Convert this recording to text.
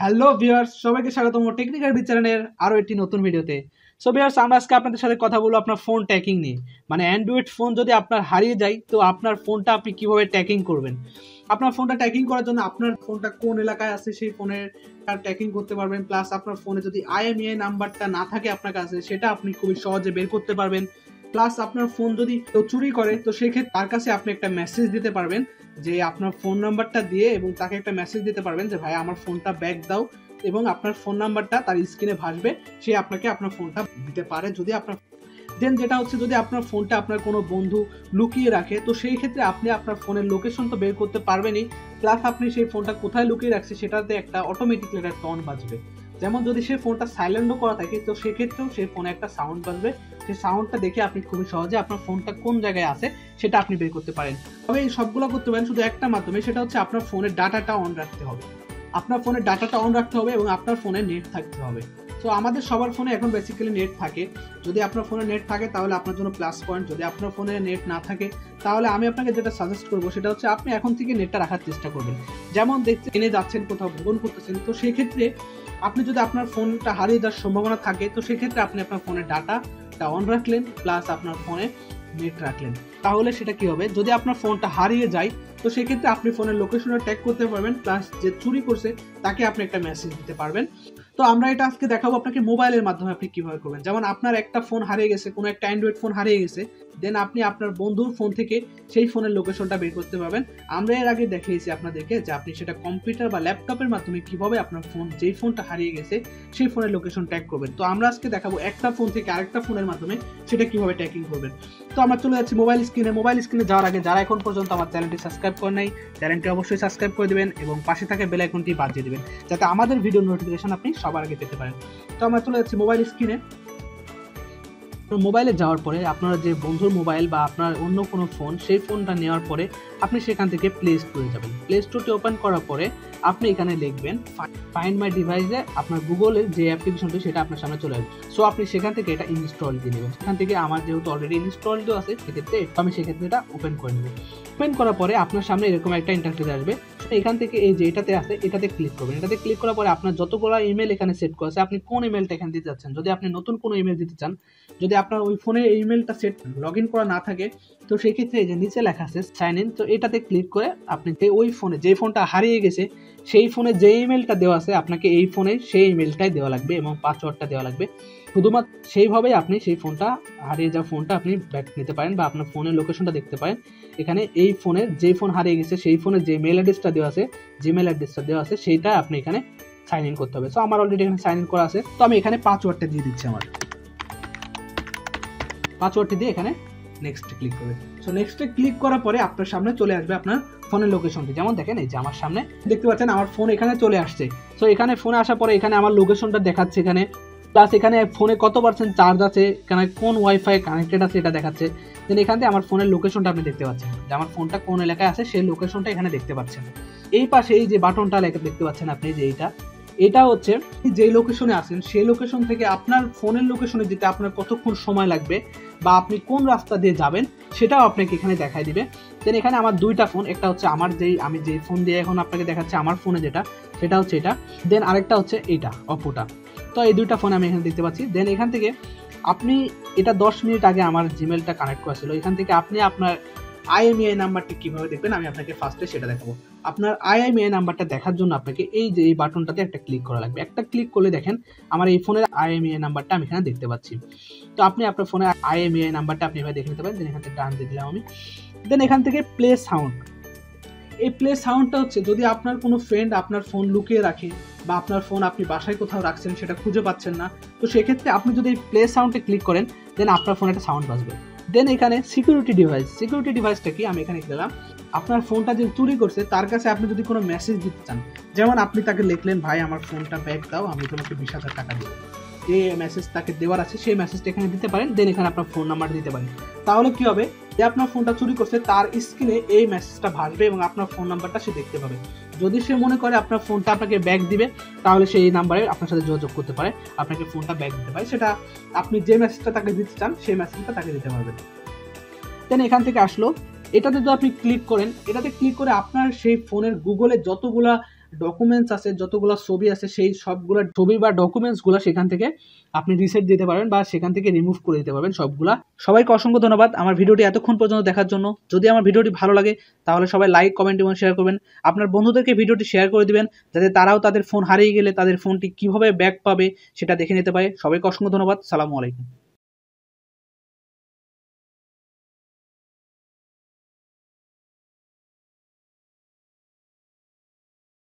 Hello viewers সবাইকে স্বাগতম technical বিচারণের আরও একটি নতুন ভিডিওতে সো ভিউয়ার্স আমরা আজকে আপনাদের সাথে কথা বলব আপনার ফোন ট্যাকিং নিয়ে। মানে অ্যান্ড্রয়েড ফোন যদি আপনার হারিয়ে যায়, তো আপনার ফোনটা আপনি কীভাবে ট্যাকিং করবেন? আপনার ফোনটা ট্যাকিং করার জন্য আপনার ফোনটা কোন এলাকায় আছে, সেই ফোনের ট্যাকিং করতে পারবেন। প্লাস আপনার ফোনে যদি আইএমইআই নাম্বারটা না থাকে আপনার কাছে, সেটা আপনি খুবই সহজে বের করতে পারবেন। প্লাস আপনার ফোন যদি কেউ চুরি করে, তো সেক্ষেত্রে তার কাছে আপনি একটা মেসেজ দিতে পারবেন। যে আপনার ফোন নাম্বারটা দিয়ে এবং তাকে একটা মেসেজ দিতে পারবেন যে, ভাই, আমার ফোনটা ব্যাক দাও। এবং আপনার ফোন নাম্বারটা তার স্ক্রিনে ভাসবে, সে আপনাকে আপনার ফোনটা দিতে পারে যদি আপনার দেন যেটা হচ্ছে, যদি আপনার ফোনটা আপনার কোনো বন্ধু লুকিয়ে রাখে, তো সেই ক্ষেত্রে আপনি আপনার ফোনের লোকেশন তো বের করতে পারবেনই প্লাস আপনি সেই ফোনটা কোথায় লুকিয়ে রাখছে, সেটাতে একটা অটোমেটিকলি একটা টন বাজবে। যেমন যদি সে ফোনটা সাইলেন্টও করা থাকে, তো সেক্ষেত্রেও সেই ফোনে একটা সাউন্ড বাজবে। সেই সাউন্ডটা দেখে আপনি খুবই সহজে আপনার ফোনটা কোন জায়গায় আছে, সেটা আপনি বের করতে পারেন। তবে এই সবগুলো করতে পারেন, শুধু একটা মাধ্যমে, সেটা হচ্ছে আপনার ফোনের ডাটাটা অন রাখতে হবে। আপনার ফোনের ডাটাটা অন রাখতে হবে এবং আপনার ফোনে নেট থাকতে হবে। তো আমাদের সবার ফোনে এখন বেসিক্যালি নেট থাকে। যদি আপনার ফোনে নেট থাকে, তাহলে আপনার জন্য প্লাস পয়েন্ট যদি আপনার ফোনে নেট না থাকে, তাহলে আমি আপনাকে যেটা সাজেস্ট করব, সেটা হচ্ছে আপনি এখন থেকে নেটটা রাখার চেষ্টা করবেন। যেমন দেখতে এনে যাচ্ছেন কোথাও, ভ্রমণ করতেছেন, তো সেক্ষেত্রে আপনি যদি আপনার ফোনটা হারিয়ে যাওয়ার সম্ভাবনা থাকে, তো সেক্ষেত্রে আপনি আপনার ফোনের ডাটাটা অন রাখলেন প্লাস আপনার ফোনে নেট রাখলেন। তাহলে সেটা কি হবে? যদি আপনার ফোনটা হারিয়ে যায়, তো সেক্ষেত্রে আপনি ফোনের লোকেশনে ট্যাগ করতে পারবেন প্লাস যে চুরি করছে, তাকে আপনি একটা মেসেজ দিতে পারবেন। তো আমরা এটা আজকে দেখাবো আপনাকে মোবাইলের মাধ্যমে আপনি কীভাবে করবেন। যেমন আপনার একটা ফোন হারিয়ে গেছে, কোনো একটা অ্যান্ড্রয়েড ফোন হারিয়ে গেছে দেন আপনি আপনার বন্ধুর ফোন থেকে সেই ফোনের লোকেশনটা বের করতে পারবেন। আমরা এর আগে দেখিয়েছি আপনাদেরকে যে আপনি সেটা কম্পিউটার বা ল্যাপটপের মাধ্যমে কীভাবে আপনার ফোন যেই ফোনটা হারিয়ে গেছে, সেই ফোনের লোকেশন ট্যাগ করবেন। তো আমরা আজকে দেখাবো একটা ফোন থেকে আরেকটা ফোনের মাধ্যমে সেটা কীভাবে ট্যাকিং করবেন। তো আমরা চলে যাচ্ছি মোবাইল স্ক্রিনে মোবাইল স্ক্রিনে যাওয়ার আগে যারা এখন পর্যন্ত আমার চ্যানেলটি সাবস্ক্রাইব করে নাই চ্যানেলটি অবশ্যই সাবস্ক্রাইব করে দেবেন এবং পাশে থাকা বেল আইকনটি বাজিয়ে দেবেন, যাতে আমাদের ভিডিও নোটিফিকেশন আপনি সবার আগে পেতে পারেন। তো আমরা চলে যাচ্ছি মোবাইল স্ক্রিনে মোবাইলে যাওয়ার পরে আপনার যে বন্ধুর মোবাইল বা আপনার অন্য কোনো ফোন সেই ফোনটা নেওয়ার পরে আপনি সেখান থেকে প্লে স্টোরে যাবেন। প্লে স্টোরটি ওপেন করার পরে আপনি এখানে লিখবেন ফাইন্ড মাই ডিভাইসে আপনার গুগলের যে অ্যাপ্লিকেশনটি সেটা আপনার সামনে চলে আসবে। সো আপনি সেখান থেকে এটা ইনস্টল দিয়ে নেবেন। সেখান থেকে আমার যেহেতু অলরেডি ইনস্টলড আছে, সেক্ষেত্রে আমি সেক্ষেত্রে এটা ওপেন করে নেব। ওপেন করার পরে আপনার সামনে এরকম একটা ইন্টারফেস আসবে। এখান থেকে এই যে এটাতে আছে, এটাতে ক্লিক করবেন। এটাতে ক্লিক করার পরে আপনার যতগুলো ইমেল এখানে সেট করা আছে, আপনি কোন ইমেলটা এখানে দিতে চাচ্ছেন যদি আপনি নতুন কোনো ইমেল দিতে চান, যদি আপনার ওই ফোনে ইমেলটা সেট লগ ইন করা না থাকে, তো সেই ক্ষেত্রে এই যে নিচে লেখা আছে সাইন ইন তো এটাতে ক্লিক করে আপনি ওই ফোনে, যে ফোনটা হারিয়ে গেছে, সেই ফোনে যে ইমেলটা দেওয়া আছে, আপনাকে এই ফোনে সেই ইমেলটাই দেওয়া লাগবে এবং পাসওয়ার্ডটা দেওয়া লাগবে। শুধুমাত্র সেইভাবেই আপনি সেই ফোনটা, হারিয়ে যাওয়া ফোনটা আপনি ব্যাক নিতে পারেন বা আপনার ফোনের লোকেশনটা দেখতে পারেন। এখানে এই ফোনের যে ফোন হারিয়ে গেছে, সেই ফোনে যে মেল অ্যাড্রেসটা দেওয়া আছে জিমেল অ্যাড্রেসটা দেওয়া আছে, সেইটা আপনি এখানে সাইন ইন করতে হবে। সো আমার অলরেডি এখানে সাইন ইন করা আছে। তো আমি এখানে পাসওয়ার্ডটা দিয়ে দিচ্ছি আমার। পাসওয়ার্ডটি দিয়ে এখানে নেক্সট ক্লিক করবে। সো নেক্সটে ক্লিক করার পরে আপনার সামনে চলে আসবে আপনার ফোনের লোকেশনটি যেমন দেখেন, এই যে আমার সামনে দেখতে পাচ্ছেন, আমার ফোন এখানে চলে আসছে। সো এখানে ফোনে আসার পরে এখানে আমার লোকেশনটা দেখাচ্ছে এখানে। প্লাস এখানে ফোনে কত পার্সেন্ট চার্জ আছে? এখানে কোন ওয়াইফাই কানেক্টেড আছে এটা দেখাচ্ছে। দেন এখান থেকে আমার ফোনের লোকেশনটা আপনি দেখতে পাচ্ছেন। যে আমার ফোনটা কোন এলাকায় আছে, সেই লোকেশনটা এখানে দেখতে পাচ্ছেন। এই পাশে এই যে বাটনটা দেখতে পাচ্ছেন আপনি যে এইটা। এটা হচ্ছে যে লোকেশনে আছেন, সেই লোকেশন থেকে আপনার ফোনের লোকেশনে যেতে আপনার কতক্ষণ সময় লাগবে বা আপনি কোন রাস্তা দিয়ে যাবেন, সেটাও আপনাকে এখানে দেখাই দিবে। দেন এখানে আমার দুইটা ফোন একটা হচ্ছে আমার যেই, আমি যে ফোন দিয়ে এখন আপনাকে দেখাচ্ছি আমার ফোনে যেটা, সেটা হচ্ছে এটা। দেন আরেকটা হচ্ছে এটা অপোটা তো এই দুইটা ফোন আমি এখানে দেখতে পাচ্ছি। দেন এখান থেকে আপনি এটা দশ মিনিট আগে আমার জিমেলটা কানেক্ট করা ছিল এখান থেকে আপনি আপনার আইএমইআই নাম্বারটি কীভাবে দেখবেন আমি আপনাকে ফার্স্টে সেটা দেখাবো। আপনার আইএমইআই নাম্বারটা দেখার জন্য আপনাকে এই যে এই বাটনটাতে একটা ক্লিক করা লাগবে। একটা ক্লিক করলে দেখেন আমার এই ফোনের আইএমইআই নাম্বারটা আমি এখানে দেখতে পাচ্ছি। তো আপনি আপনার ফোনের আইএমইআই নাম্বারটা আপনি এভাবে দেখে নিতে পারেন। দেন এখান থেকে ডান দিয়ে দিলাম আমি। দেন এখান থেকে প্লে সাউন্ড এই প্লে সাউন্ডটা হচ্ছে যদি আপনার কোনো ফ্রেন্ড আপনার ফোন লুকিয়ে রাখে বা আপনার ফোন আপনি বাসায় কোথাও রাখছেন সেটা খুঁজে পাচ্ছেন না, তো সেক্ষেত্রে আপনি যদি এই প্লে সাউন্ডে ক্লিক করেন দেন আপনার ফোনে একটা সাউন্ড বাজবে। দেন এখানে সিকিউরিটি ডিভাইস সিকিউরিটি ডিভাইসটা কি? আমি এখানে গেলাম আপনার ফোনটা যে চুরি করছে, তার কাছে আপনি যদি কোনো মেসেজ দিতে চান, যেমন আপনি তাকে লিখলেন, ভাই, আমার ফোনটা ব্যাক দাও, আমি তোমাকে বিশ হাজার টাকা দেবো। যে মেসেজ তাকে দেওয়ার আছে, সেই মেসেজটা এখানে দিতে পারেন দেন এখানে আপনার ফোন নাম্বার দিতে পারেন। তাহলে কি হবে? যে আপনার ফোনটা চুরি করছে, তার স্ক্রিনে এই মেসেজটা ভাসবে এবং আপনার ফোন নাম্বারটা সে দেখতে পাবে। যদি সে মনে করে আপনার ফোনটা আপনাকে ব্যাক দিবে, তাহলে সে এই নাম্বারে আপনার সাথে যোগাযোগ করতে পারে, আপনাকে ফোনটা ব্যাক দিতে পারে। সেটা আপনি যে মেসেজটা তাকে দিতে চান, সেই মেসেজটা তাকে দিতে পারবেন। দেন এখান থেকে আসলো। এটাতে যদি আপনি ক্লিক করেন, এটাতে ক্লিক করে আপনার সেই ফোনের গুগলে যতগুলা ডকুমেন্টস আছে, যতগুলো ছবি আছে, সেই সবগুলো ছবি বা ডকুমেন্টসগুলো সেখান থেকে আপনি রিসেট দিতে পারবেন বা সেখান থেকে রিমুভ করে দিতে পারবেন সবগুলা। সবাইকে অসংখ্য ধন্যবাদ আমার ভিডিওটি এতক্ষণ পর্যন্ত দেখার জন্য। যদি আমার ভিডিওটি ভালো লাগে, তাহলে সবাই লাইক কমেন্ট এবং শেয়ার করবেন। আপনার বন্ধুদেরকে ভিডিওটি শেয়ার করে দিবেন, যাতে তারাও তাদের ফোন হারিয়ে গেলে তাদের ফোনটি কীভাবে ব্যাক পাবে সেটা দেখে নিতে পারে। সবাইকে অসংখ্য ধন্যবাদ, সালামু আলাইকুম।